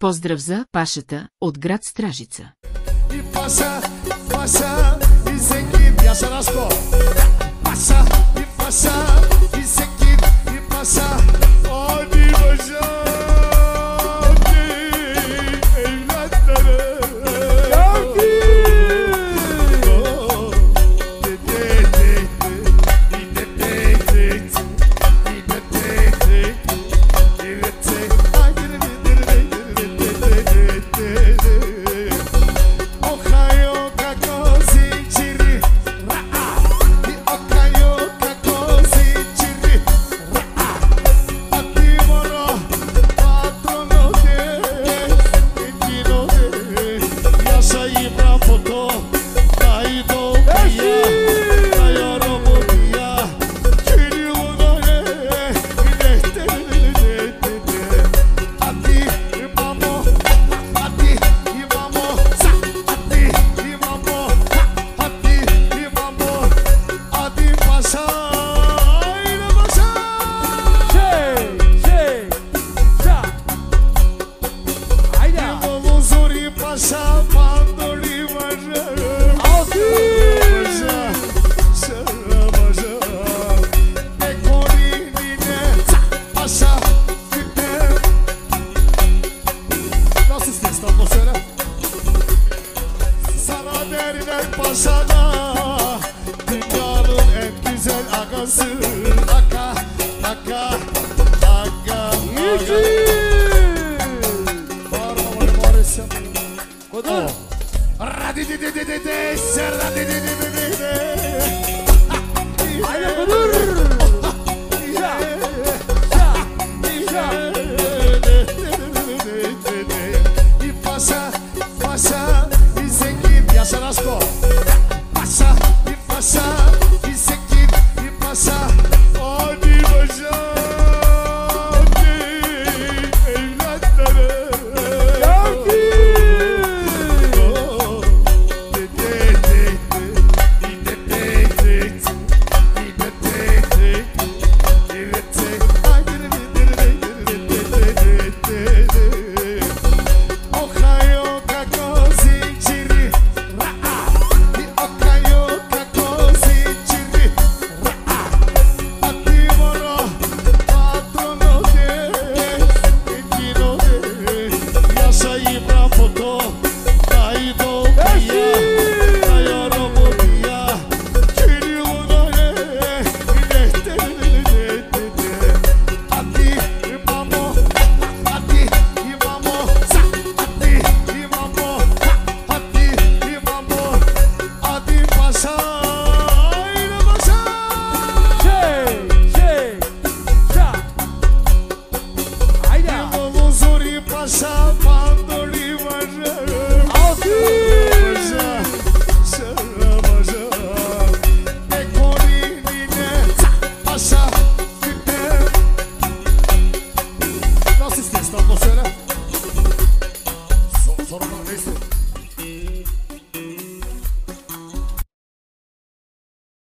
Поздрав за Пашата от град Стражица. И паша, паша, и секин, Яша Рашко. Паша, olsa da Dünyanın en güzel agası Aka, aka, aka, Kodor. Radi di di di di di, serra di di di di di. Hayır.